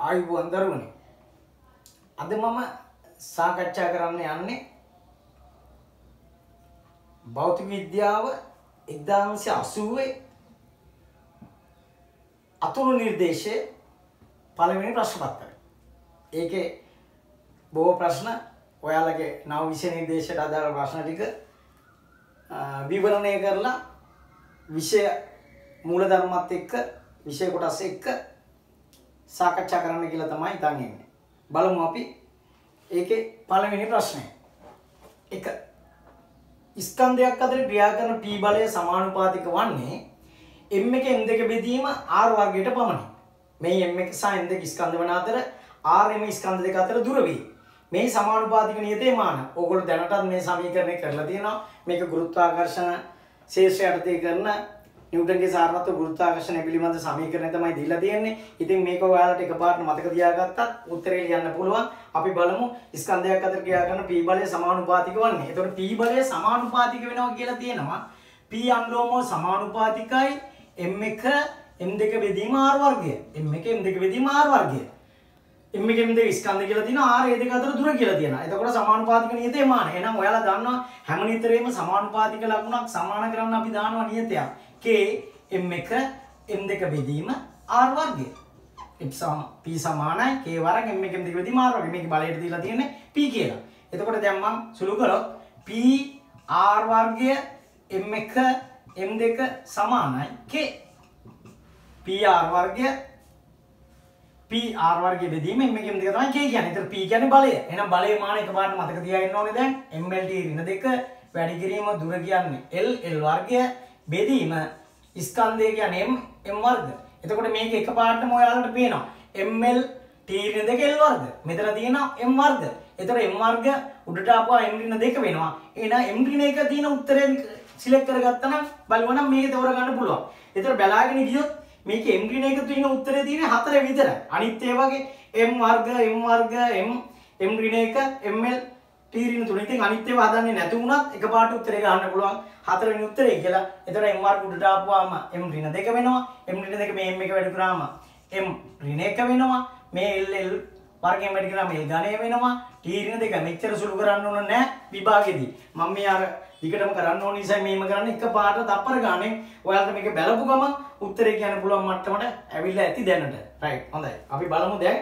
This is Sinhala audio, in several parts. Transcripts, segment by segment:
ආයුබෝවන් දරුවනේ. අද මම සාකච්ඡා කරන්න යන්නේ භෞතික විද්‍යාව 1980 අතුරු නිර්දේශයේ පළවෙනි ප්‍රශ්න පත්‍රය. ඒකේ බොහෝ ප්‍රශ්න ඔයාලගේ නව විෂය නිර්දේශයට අදාළ ප්‍රශ්න ටික විවරණය කරලා විෂය මූලධර්මත් එක්ක විෂය කොටස් එක්ක සාකච්ඡා කරන්න කියලා තමයි හිතන් ඉන්නේ. බලමු අපි ඒකේ පළවෙනි ප්‍රශ්නය. එක ස්කන්ධයක් අතර ක්‍රියා කරන P බලය සමානුපාතික වන්නේ m එක m දෙක බෙදීම r වර්ගයට පමණයි. මේ m එක සහ n දෙක ස්කන්ධ වන අතර r m ස්කන්ධ දෙක අතර දුර වේ. මේ සමානුපාතික නියතේ මාන. ඕගොල්ලෝ දැනටත් මේ සමීකරණය කරලා තියෙනවා. මේක ගුරුත්වාකර්ෂණ ශේෂ්ත්‍රය යටතේ කරන නිව්ටන්ගේ සාරවත්ව ගුරුත්වාකර්ෂණය පිළිබඳ සමීකරණය තමයි දීලා තියෙන්නේ. ඉතින් මේක ඔයාලට එකපාරට මතක තියාගත්තත් උත්තරේ ලියන්න පුළුවන්. අපි බලමු ස්කන්ධයක් අතර ක්‍රියා කරන P බලය සමානුපාතික වන්නේ. එතකොට P බලය සමානුපාතික වෙනවා කියලා තියෙනවා. P අනුලෝමව සමානුපාතිකයි M1 M2 බෙදීම R වර්ගය. M1 M2 බෙදීම R වර්ගය. M1 M2 ස්කන්ධ කියලා තියෙනවා R ඒ දෙක අතර දුර කියලා තියෙනවා. එතකොට සමානුපාතික නියතේ මාන. එහෙනම් ඔයාලා දන්නවා හැම නිතරේම සමානුපාතික ලකුණක් සමාන කරන්න අපි දානවා නියතයක්. K M1 M2 බෙදීම R වර්ගය. X සම P සමානයි K වරක් M1 M2 බෙදීම R වර්ගය. මේක බලයට දීලා තියෙන්නේ P කියලා. එතකොට දැන් මම සුළු කරොත් P R වර්ගය M1 M2 සමානයි K. P R වර්ගය P R වර්ගය බෙදීම M1 M2 තමයි K කියන්නේ. ඒතර P කියන්නේ බලය. එහෙනම් බලයේ මාන එකපාරට මතක තියාගන්න ඕනේ දැන්. MLT ඍණ දෙක වැඩි කිරීම දුර කියන්නේ L L වර්ගය බෙදීම ස්කන්ධය කියන්නේ m m වර්ග. එතකොට මේක එකපාරටම ඔයාලට පේනවා. ml t ඍණ දෙක l වර්ග. මෙතන තියෙනවා m වර්ග. එතකොට m වර්ග උඩට ආපුවා m ඍණ දෙක වෙනවා. එහෙනම් m ඍණ එක තියෙන උත්තරේ සිලෙක්ට් කරගත්තා නම් බලවනම් මේක තෝරගන්න පුළුවන්. එතකොට බලාගෙන ගියොත් මේක m ඍණ එක තියෙන උත්තරේ තියෙන්නේ හතර විතරයි. අනිත් ඒ වගේ m වර්ග m වර්ග m m ඍණ එක ml තීරණ තුන. ඉතින් අනිත් ඒවා හදන්නේ නැති වුණත් එකපාරට උත්තරේ ගන්න පුළුවන්. හතරවෙනි උත්තරේ කියලා. එතකොට m වර්ග උඩට ආපුවාම m ඍණ දෙක වෙනවා. m ඍණ දෙක මේ m එක වැඩි කරාම m ඍණ එක වෙනවා. මේ l l වර්ගයෙන් වැඩි කරාම l ඝනය වෙනවා. t ඍණ දෙක මෙච්චර සුළු කරන්න ඕන නැහැ විභාගෙදී. මම මේ අර දිගටම කරන්න ඕන නිසා මේම කරන්නේ එකපාරට තප්පර ගානේ ඔයාලට මේක බැලපු ගමන් උත්තරේ කියන්න පුළුවන් මට්ටමට ඇවිල්ලා ඇති දැනට. රයිට්. හොඳයි. අපි බලමු දැන්.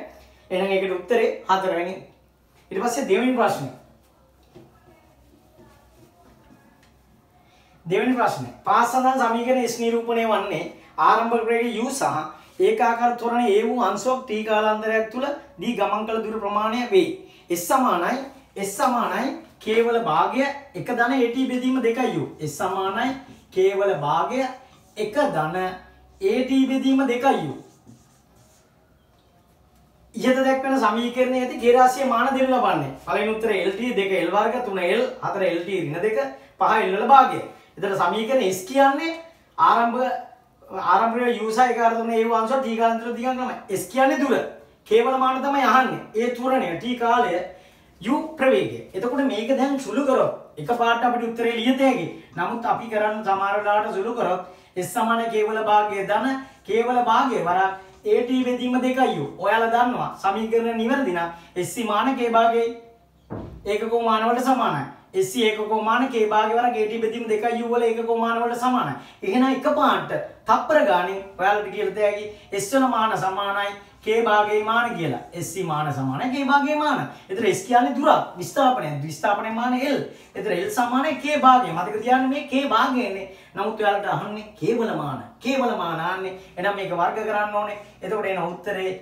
එහෙනම් ඒකට උත්තරේ හතරවෙනි. ඊට පස්සේ දෙවෙනි ප්‍රශ්නේ. දෙවැනි ප්‍රශ්නය පාසඳන් සමීකරණ S නිරූපණය වන්නේ ආරම්භක ප්‍රේගයේ U සහ ඒකාකාර ත්වරණ A වූ අංශුවක් T කාලාන්තරයක් තුල දී ගමන් කළ දුර ප්‍රමාණය වේ. S සමානයි S සමානයි කේවල භාගය එක ධන AT බෙදීම 2U. S සමානයි කේවල භාගය එක ධන AT බෙදීම 2U. ඉහත දැක්වෙන සමීකරණයේ ඇති ගේ රාශිය මාන දෙනු ලබන්නේ. පළවෙනි උත්තරය LT 2 L වර්ග 3 L 4 LT ඍණ 2 5 L වල භාගය. එතන සමීකරණ S කියන්නේ ආරම්භ ආරම්භයේ u සහ ඒකාර තුනේ ඒ අංශ t කාලාන්තර දිගන් තමයි. S කියන්නේ දුර. කේවල මාන තමයි අහන්නේ. ඒ තුරණය t කාලය u ප්‍රවේගය. එතකොට මේක දැන් සුළු කරොත් එකපාරට අපිට උත්තරේ ලියත හැකි. නමුත් අපි කරන්න සමහර වෙලාවට සුළු කරොත් S සමාන කේවල භාගය ධන කේවල භාගය වරක් AT බෙදීම දෙකයි u. ඔයාලා දන්නවා සමීකරණ නිවැරදි නම් S මාන k භාගයයි ඒකක මාන වලට සමානයි. SC ඒකක මාන k භාගය වර KT බෙදීම දෙකයි u වල ඒකක මාන වලට සමානයි. එහෙනම් එකපාරට තප්පර ගානේ ඔයාලට කියලා දෙයකි S වල මාන සමානයි k භාගයේ මාන කියලා. SC මාන සමානයි k භාගයේ මාන. එතන S කියන්නේ දුරක් විස්ථාපනය. විස්ථාපනයේ මාන L. එතන L සමානයි k භාගය. මතක තියාගන්න මේ k භාගයනේ. නමුත් ඔයාලට අහන්නේ කේවල මාන. කේවල මාන අහන්නේ. එහෙනම් මේක වර්ග කරන්න ඕනේ. එතකොට එන උත්තරේ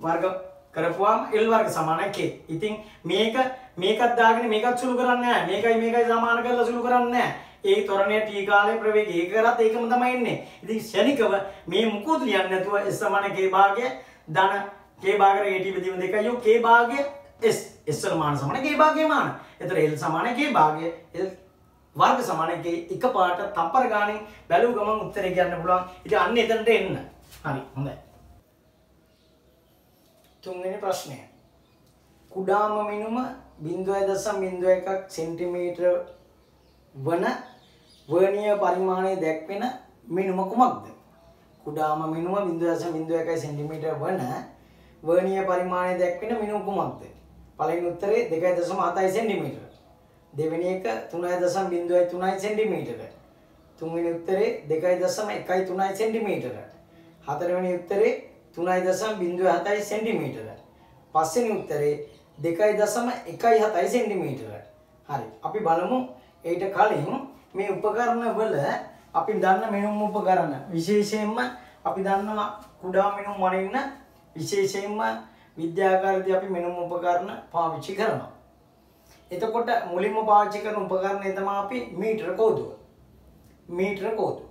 වර්ග කරපුවාම L වර්ග සමානයි K. ඉතින් මේක මේකත් දාගෙන මේකත් සුළු කරන්නේ නැහැ. මේකයි මේකයි සමාන කරලා සුළු කරන්නේ නැහැ. ඒ ත්වරණය T කාලයේ ප්‍රවේගය ඒක කරත් ඒකම තමයි එන්නේ. ඉතින් ක්ෂණිකව මේ මුකුත් ලියන්නේ නැතුව S සමාන K භාගය ධන K භාගයට AT බෙදීම දෙකයි K භාගය S S වල මාන සමාන K භාගයේ මාන. එතන L සමාන K භාගය L වර්ග සමාන K එක පාට තප්පර ගානේ බැලුව ගමන් උත්තරේ කියන්න පුළුවන්. ඉතින් අන්න එතනට එන්න. හරි හොඳයි. තුන්වෙනි ප්‍රශ්නය. කුඩාම මිනුම 0.01 සෙන්ටිමීටර වන වර්ණීය පරිමාණය දැක්වෙන මිනුම කුමක්ද? කුඩාම මිනුම 0.01 සෙන්ටිමීටර් වන වර්නිය පරිමාණය දැක්වෙන මිනුම් කුමක්ද? පළවෙනි උත්තරේ 2.7 සෙන්ටිමීටර. දෙවෙනි එක 3.03 සෙන්ටිමීටර. තුන්වෙනි උත්තරේ 2.13 සෙන්ටිමීටර. හතරවෙනි උත්තරේ 3.07 සෙන්ටිමීටර. පස්වෙනි උත්තරේ 2.17 සෙන්ටිමීටර. හරි. අපි බලමු ඊට කලින් මේ උපකරණ වල අපි දන්න මෙනුම් උපකරණ විශේෂයෙන්ම අපි දන්නවා කුඩා මෙනුම් වඩින්න විශේෂයෙන්ම විද්‍යාකාරදී අපි මෙනුම් උපකරණ පාවිච්චි කරනවා. එතකොට මුලින්ම පාවිච්චි කරන උපකරණය තමයි අපි මීටර කෝදුව. මීටර කෝදුව.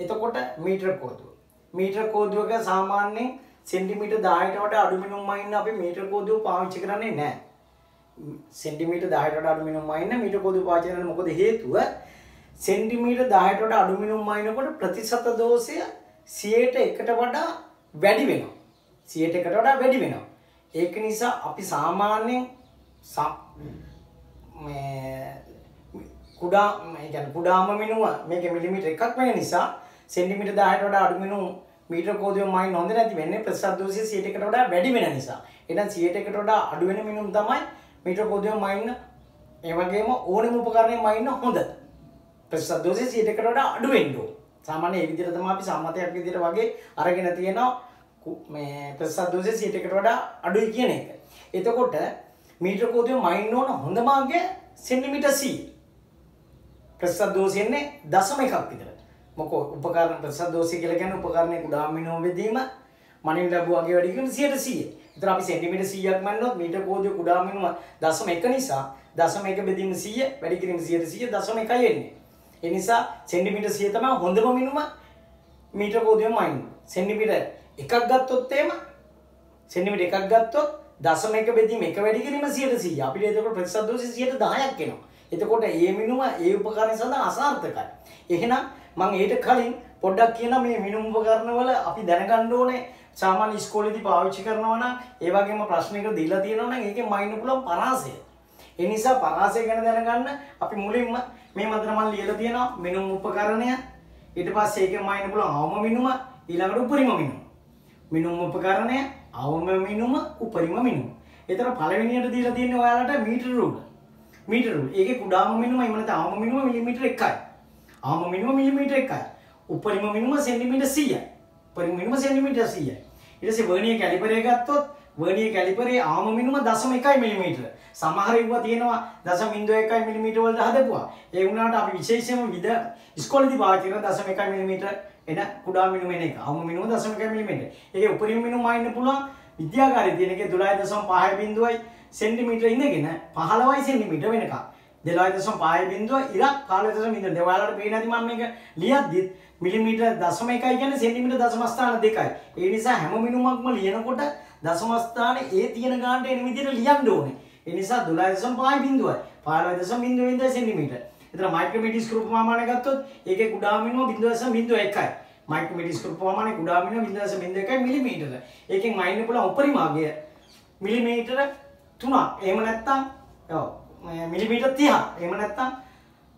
එතකොට මීටර කෝදුව. මීටර කෝදුවක සාමාන්‍යයෙන් සෙන්ටිමීටර් 10ට වඩා අඩු මිනුම් මයින්න අපි මීටර කෝදුව පාවිච්චි කරන්නේ නැහැ. සෙන්ටිමීටර් 10ට වඩා අඩු මිනුම් මයින්න මීටර කෝදුව පාවිච්චි කරන්නේ මොකද හේතුව සෙන්ටිමීටර් 10ට වඩා අඩු මිනුම් මයින්නකොට ප්‍රතිශත දෝෂය 100ට 1ට වඩා වැඩි වෙනවා. 100ට 1ට වඩා වැඩි වෙනවා. ඒක නිසා අපි සාමාන්‍යයෙන් කුඩා ගැන කුඩාම මිනුව මේක මිලිමිට එකක් වෙන නිසා සෙන්ටිමිට දාහට වඩා අඩු මිනු මීටර කෝදය මයි නොද නැති වෙන්න. ප්‍රසද්දෝසය සියටකට වඩා වැඩි වෙන නිසා. එන සියටකට වඩා අඩුවෙන මිනුම් තමයි මීටර කෝදය මයින්න ඒවගේම ඕනම උපකරණය මයින්න හොඳ. ප්‍රසද්දෝසය සියටකට වඩා අඩුවෙන්ඩෝ සාමාන්‍ය එවිදිර තම අපි සම්මතයක් විදිර වගේ අරගෙන තියෙනවා. මේ ප්‍රසද්දෝසය සියටකට වඩා අඩුයි කියන එක. එතකොට මීට්‍ර කෝදය මයින්න ඕන හොඳ මාගේ සෙන්ටිමිට සී ප්‍රසද්දෝසයන්නේ දසම එකක් විතර මොක උපකරන ප්‍රසද්දෝසය කියල ගැන උපකරණය කුඩාමිනෝ වෙදීම මනින් ලැබුවගේ වැඩිකම සියට සිය තර අපි සෙන්ටිමිට සියක් මන්නොත් මීට කෝදය කුඩාමිනුව දසම එක නිසා දසම එක බෙදීම සිය වැඩිකිරීම සියට සිය දසම එකයෙන්නේ එනිසා සෙන්ටිමිට සිය තම හොඳම මිනුම මීට කෝදය මයින් සෙන්ටිමිට එකක් ගත්තොත්තේම සෙන්ටිමිට එකක් ගත්තොත් දසම එක බෙදීම එක වැඩි කිරීම 100 අපිට එතකොට ප්‍රතිශත දෝෂය 10ක් එනවා. එතකොට ඒ මිනුම ඒ උපකරණ සඳහා අසාර්ථකයි. එහෙනම් මම ඊට කලින් පොඩ්ඩක් කියන මේ මිනුම් උපකරණවල අපි දැනගන්න ඕනේ සාමාන්‍ය ඉස්කෝලේදී පාවිච්චි කරනවා නම් ඒ වගේම ප්‍රශ්නයක දීලා තියෙනවා නම් ඒකේ මයින්න පුළුවන් පරාසය. ඒ නිසා පරාසය ගැන දැනගන්න අපි මුලින්ම මේ මතර මම ලියලා තියෙනවා මිනුම් උපකරණය ඊට පස්සේ ඒකේ මයින්න පුළුවන් අවම මිනුම ඊළඟට උපරිම මිනුම. මිනුම් උපකරණය අවම මිනුම උපරිම මිනුම. එතන පළවෙනියට දීලා තියෙන්නේ ඔයාලට මීටර රූල. මීටර රූල. ඒකේ කුඩාම මිනුම එහෙම නැත්නම් අවම මිනුම මිලිමීටර 1යි. අවම මිනුම මිලිමීටර 1යි. උපරිම මිනුම සෙන්ටිමීටර 100යි. උපරිම මිනුම සෙන්ටිමීටර 100යි. ඊට පස්සේ වර්නියර් කැලිපරය ගත්තොත් වර්නියර් කැලිපරේ අවම මිනුම 0.1 මිලිමීටර. සමහර ඒවා තියෙනවා 0.1 මිලිමීටර වලට හදපුවා. ඒ වුණාට අපි විශේෂයෙන්ම විද ඉස්කෝලේදී පාවිච්චි කරන 0.1 මිලිමීටර එන කුඩා මිනුම එන එක. අවම මිනුම 0.1 මිලිමීටර. ඒකේ උපරිම මිනුම ආන්න පුළුවන් විද්‍යාකාරී තියෙන එකේ 12.5 බිඳුවයි සෙන්ටිමීටර ඉඳගෙන 15යි සෙන්ටිමීටර වෙනකම්. 12.5 බිඳුව ඉරක් 15.0 බිඳුව. දෙවාලට පේන්නේ නැති මම මේක ලියද්දිත් මිලිමීටර 0.1 කියන්නේ සෙන්ටිමීටර දශම ස්ථාන දෙකයි. ඒ නිසා හැම මිනුමක්ම ලියනකොට දශම ස්ථාන ඒ තියෙන ගානට එන විදිහට ලියන්න ඕනේ. ඒ නිසා 12.5 බිඳුවයි 15.0 සෙන්ටිමීටර. එතන මයික්‍රෝමීටර් ප්‍රමාණය ගත්තොත් ඒකේ කුඩාම මිනුම 0.01යි. මයික්‍රෝමීටර් ප්‍රමාණය කුඩාම මිනුම 0.01 මිලිමීටර. ඒකෙන් මයින්න පුළුවන් උපරිමාගය මිලිමීටර 3ක්. එහෙම නැත්නම් ඔව් මිලිමීටර් 30ක්. එහෙම නැත්නම්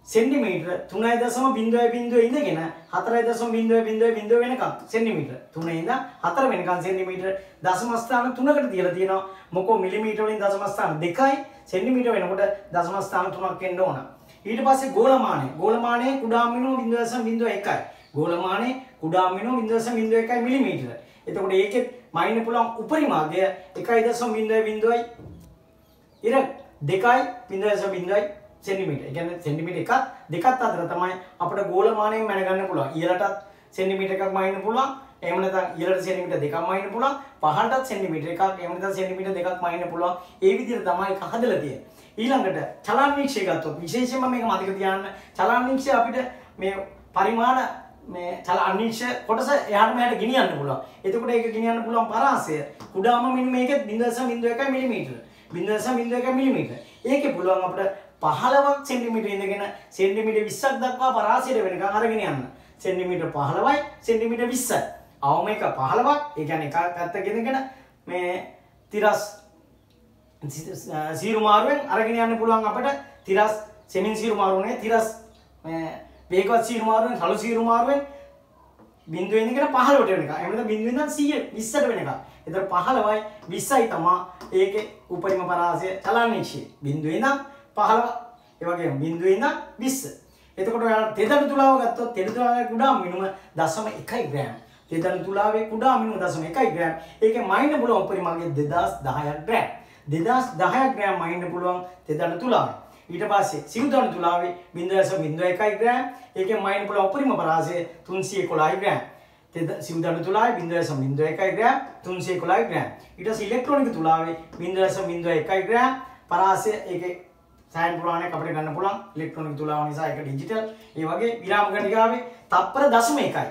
සෙන්ටිමීටර 3.0.0 ඉඳගෙන 4.0.0 වෙනකම් සෙන්ටිමීටර 3 ඉඳන් 4 වෙනකම් සෙන්ටිමීටර දශම ස්ථාන 3කට තියලා තියෙනවා. මොකෝ මිලිමීටර වලින් දශම ස්ථාන 2යි සෙන්ටිමීටර වෙනකොට දශම ස්ථාන 3ක් එන්න ඕන. ඊට පස්සේ ගෝලමානය. ගෝලමානය කුඩා මිනුම 0.01යි. ගෝලමානය කුඩා මිනුම 0.01 මිලිමීටර. එතකොට ඒකෙත් මයින්න පුළුවන් උපරිමාගය 1.0.0යි. ඉර 2යි 0.0යි සෙන්ටිමීටර්. ඒ කියන්නේ සෙන්ටිමීටර් එකක් දෙකක් අතර තමයි අපිට ගෝලමානයෙන් මැනගන්න පුළුවන්. ඉහළටත් සෙන්ටිමීටර් එකක් මයින්න පුළුවන්. එහෙම නැත්නම් ඉහළට සෙන්ටිමීටර් දෙකක් මයින්න පුළුවන්. පහළටත් සෙන්ටිමීටර් එකක් එහෙම නැත්නම් සෙන්ටිමීටර් දෙකක් මයින්න පුළුවන්. ඒ විදිහට තමයි ඒක හදලා තියෙන්නේ. ඊළඟට චලන්නීක්ෂය ගත්තොත් විශේෂයෙන්ම මේක මතක තියාගන්න චලන්නීක්ෂය අපිට මේ පරිමාණ මේ චල අනිශ්චය කොටස එහාට මෙහාට ගෙනියන්න පුළුවන්. එතකොට ඒක ගෙනියන්න පුළුවන් පරාසය කුඩාම මිනි මේකෙත් 0.01 මිලිමීටර. 0.01 මිලිමීටර. ඒකේ පුළුවන් අපිට 15ක් සෙන්ටිමීටර ඉඳගෙන සෙන්ටිමීටර 20ක් දක්වා පරාසයට වෙනකන් අරගෙන යන්න. සෙන්ටිමීටර 15යි සෙන්ටිමීටර 20යි. අවම එක 15ක් ඒ කියන්නේ එක පැත්තක ඉඳගෙන මේ තිරස් සීරු මාරුවෙන් අරගෙන යන්න පුළුවන් අපට තිරස් සෙමින් සීරු මාරුවනේ තිරස් වේගවත් සීරු මාරුවෙන් හලු සීරු මාරුවෙන් බිඳුවෙන් ඉඳගෙන 15ට වෙනකම්. එහෙම නැත්නම් බිඳුවෙන් ඉඳන් 100 20ට වෙනකම්. ඒතර 15යි 20යි තමා ඒකේ උපරිම පරාසය චලනනිශ්චය. බිඳුවෙන් ඉඳන් 15 ඒ වගේම බිඳුවෙන් ඉඳන් 20. එතකොට ඔයාලා තෙදඩු තුලාව ගත්තොත් තෙදඩු තුලාවේ කුඩා මිනුම 0.1 ග්‍රෑම්. තෙදඩු තුලාවේ කුඩා මිනුම 0.1 ග්‍රෑම්. ඒකේ මයින්න පුළුවන් උපරිමගේ 2010ක් ග්‍රෑම්. 2010ක් ග්‍රෑම් මයින්න පුළුවන් තෙදඩු තුලාවේ. ඊට පස්සේ සිවුදණු තුලාවේ 0.01 ග්‍රෑම්. ඒකේ මයින්න පුළුවන් උපරිම පරාසය 311 ග්‍රෑම්. තෙද සිවුදණු තුලාවේ 0.01 ග්‍රෑම් 311 ග්‍රෑම්. ඊට පස්සේ ඉලෙක්ට්‍රොනික තුලාවේ 0.01 ග්‍රෑම් පරාසය ඒකේ සෑන් පුරාණයක් අපිට ගන්න පුළුවන්. ඉලෙක්ට්‍රොනික තුලාව නිසා ඒක ඩිජිටල් ඒ වගේ විරාම ගණිකාවේ තප්පර දශම එකයි.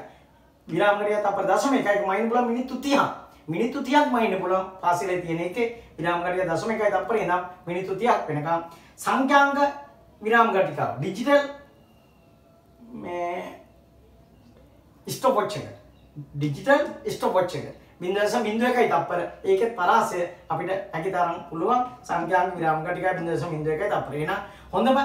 විරාම ගණිකා තප්පර දශම එකයි. මයින් පුළුවන් මිනිත්තු 30ක් මිනිත්තු 30ක් මයින් පුළුවන්. පාසලේ තියෙන එකේ විරාම ගණිකා දශම එකයි තප්පරේ නම් මිනිත්තු 30ක් වෙනකම්. සංඛ්‍යාංක විරාම ගණිකාව ඩිජිටල් මේ ස්ටොප් වොච් එක. ඩිජිටල් ස්ටොප් වොච් එක. බින්දස බින්දුව එකයි තප්පර. ඒකෙත් පරාසය අපිට හැකි තරම් පුළුවන්. සංඛ්‍යාංක විරාම ටිකයි බින්දස බින්දුව එකයි තප්පර. එහෙනම් හොඳම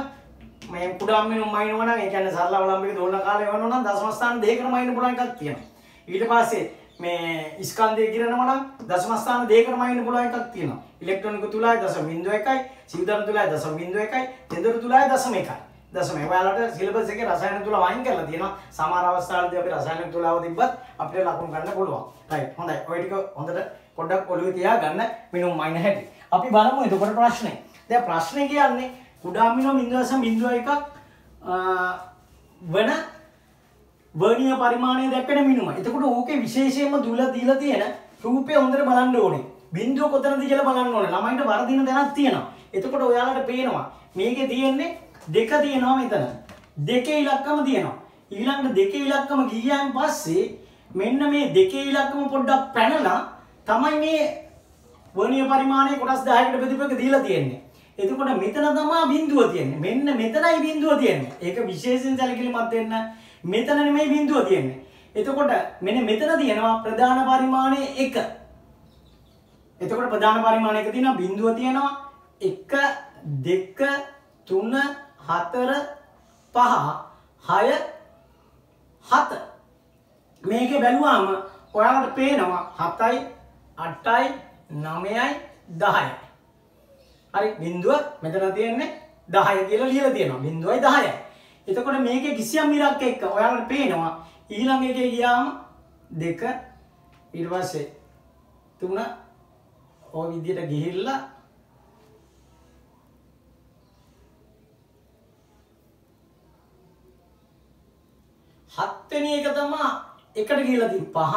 මේ කුඩාම් මිනුම් මයින්නවා නම් ඒ කියන්නේ සරල ඔලම්පික දෝලන කාලේ වෙනවා නම් දශම ස්ථාන දෙකකට මයින්න පුළුවන් එකක් තියෙනවා. ඊට පස්සේ මේ ස්කන්ධය කිරනවා නම් දශම ස්ථාන දෙකකට මයින්න පුළුවන් එකක් තියෙනවා. ඉලෙක්ට්‍රොනික තුලායි දශම බින්දුව එකයි සිවුදන තුලායි දශම බින්දුව එකයි තෙඳුරු තුලායි දශම එකයි. දශම ඔයාලට සිලබස් එකේ රසායන තුල වයින් කරලා තියෙනවා සමහර අවස්ථාවලදී අපි රසායන තුලාව තිබ්බත් අපිට ලකුණු ගන්න පුළුවන් රයිට් හොඳයි ඔය ටික හොඳට පොඩ්ඩක් ඔළුවේ තියාගන්න මිනුම් මයින් හැටි අපි බලමු එතකොට ප්‍රශ්නේ දැන් ප්‍රශ්නේ කියන්නේ කුඩා මිනුම් 0.01ක් වන වර්ණීය පරිමාණය දැක්වෙන මිනුම. එතකොට ඕකේ විශේෂයෙන්ම දුල දීලා තියෙන රූපය හොඳට බලන්න ඕනේ. බිඳුව කොතනද කියලා බලන්න ඕනේ. ළමයින්ට වර්ධින දැනක් තියෙනවා. එතකොට ඔයාලට පේනවා මේකේ තියෙන්නේ දෙක තියෙනවා මෙතන. දෙකේ ඉලක්කම තියෙනවා. ඊළඟට දෙකේ ඉලක්කම ගියයන් පස්සේ මෙන්න මේ දෙකේ ඉලක්කම පොඩ්ඩක් පැනලා තමයි මේ වර්ණීය පරිමාණය කොටස් 10කට බෙදපු දීලා තියෙන්නේ. එතකොට මෙතන තමා බිඳුව තියෙන්නේ. මෙන්න මෙතනයි බිඳුව තියෙන්නේ. ඒක විශේෂයෙන් සැලකිලිමත් වෙන්න. මෙතන නෙමෙයි බිඳුව තියෙන්නේ. එතකොට මෙන්න මෙතන තියෙනවා ප්‍රධාන පරිමාණය 1. එතකොට ප්‍රධාන පරිමාණය එක තියෙනවා බිඳුව තියෙනවා 1 2 3 4 5 6 7 මේකේ බැලුවාම ඔයාලට පේනවා 7යි 8යි 9යි 10යි හරි බිඳුව මෙතන තියෙන්නේ 10 කියලා ලියලා තියෙනවා. බිඳුවයි 10යි එතකොට මේකේ කිසියම් ඉරක් එක්ක ඔයාලට පේනවා ඊළඟ එකේ ගියාම 2 ඊට පස්සේ 3 ඔය විදිහට ගිහිල්ලා හත්වෙනි එක තමා එකට ගිහිල්ලා තියෙන්නේ පහ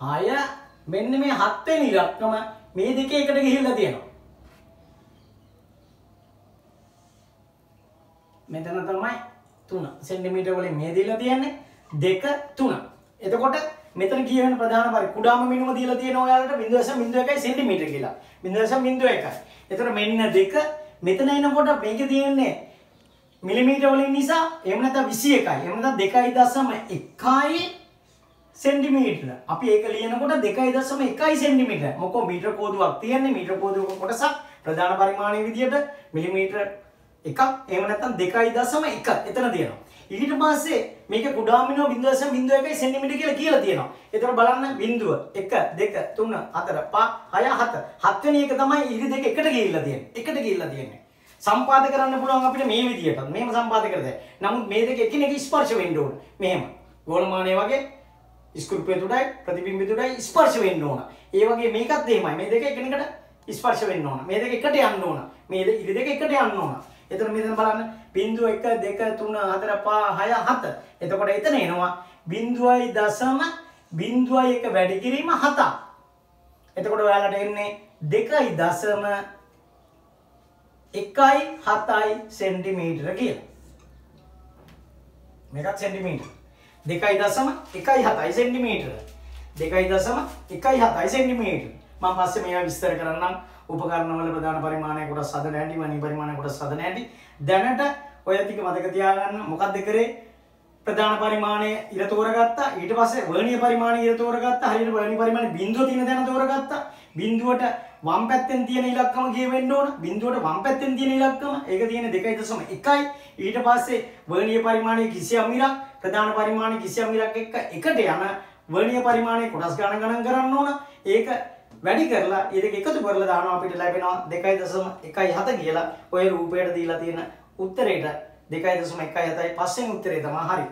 හය මෙන්න මේ හත්වෙනි ඉලක්කම මේ දෙකේ එකට ගිහිල්ලා තියෙනවා මෙතන තමයි 3 සෙන්ටිමීටර් වලින් මේ දීලා තියන්නේ 2 3. එතකොට මෙතන කියවෙන ප්‍රධාන පරි කුඩාම මිනුම දීලා තියෙන ඔයාලට 0.01 සෙන්ටිමීටර් කියලා. 0.01. එතකොට මෙන්න 2 මෙතන එනකොට මේකේ තියෙන්නේ මිලිමීටර් වලින් නිසා එහෙම නැත්නම් 21යි. එහෙම නැත්නම් 2.1යි සෙන්ටිමීටර. අපි ඒක ලියනකොට 2.1 සෙන්ටිමීටර. මොකෝ මීටර කෝදුවක් තියෙන්නේ මීටර කෝදුවක කොටසක් ප්‍රධාන පරිමාණයේ විදියට මිලිමීටර එකක් එහෙම නැත්නම් 2.1 එතන තියෙනවා. ඊට පස්සේ මේක කුඩාමිනෝ 0.01 සෙන්ටිමීටර කියලා කියලා තියෙනවා. ඒතර බලන්න බිඳුව 1 2 3 4 5 6 7 හත්වෙනි එක තමයි ඉරි දෙක එකට ගිහිල්ලා තියෙන්නේ. එකට ගිහිල්ලා තියෙන්නේ. සම්පාද කරන්න පුළුවන් අපිට මේ විදිහට. මෙහෙම සම්පාද කරද. නමුත් මේ දෙක එකිනෙක ස්පර්ශ වෙන්න ඕන. මෙහෙම. ගෝලමානය වගේ ස්කෘප්පය තුඩයි ප්‍රතිබිම්බ තුඩයි ස්පර්ශ වෙන්න ඕන. ඒ වගේ මේකත් එහෙමයි. මේ දෙක එකිනෙකට ස්පර්ශ වෙන්න ඕන. මේ දෙක එකට යන්න ඕන. මේ ඉරි දෙක එකට යන්න ඕන. එතන මෙතන බලන්න බිංදුව 1 2 3 4 5 6 7. එතකොට එතන එනවා බිංදුවයි දශම බිංදුවයි එක වැඩි කිරීම 7. එතකොට ඔයාලට එන්නේ 2යි දශම 1යි 7යි සෙන්ටිමීටර කියලා. මේකත් සෙන්ටිමීටර. 2යි දශම 1යි 7යි සෙන්ටිමීටර. 2යි දශම 1යි 7යි සෙන්ටිමීටර. මම පස්සේ මේවා විස්තර කරන්නම්. උපකරණවල ප්‍රධාන පරිමාණය කොටස් හදන හැටි වනි පරිමාණය කොටස් හදන හැටි දැනට ඔය ටික මතක තියාගන්න මොකක්ද කරේ ප්‍රධාන පරිමාණය ඉර තෝරගත්තා ඊට පස්සේ වර්ණීය පරිමාණය ඉර තෝරගත්තා හරියට වර්ණීය පරිමාණය බිඳුව තියෙන තැන තෝරගත්තා බිඳුවට වම් පැත්තෙන් තියෙන ඉලක්කම කියවෙන්න ඕන. බිඳුවට වම් පැත්තෙන් තියෙන ඉලක්කම ඒක තියෙන 2.1යි ඊට පස්සේ වර්ණීය පරිමාණයේ කිසියම් ඉරක් ප්‍රධාන පරිමාණයේ කිසියම් ඉරක් එක්ක එකට යන වර්ණීය පරිමාණයේ කොටස් ගණන් ගණන් කරන්න ඕන. ඒක වැඩි කරලා ඒ දෙක එකතු කරලා දානවා අපිට ලැබෙනවා 2.17 කියලා. ඔය රූපයට දීලා තියෙන උත්තරේට 2.17යි පස්වෙනි උත්තරේ තමයි හරි.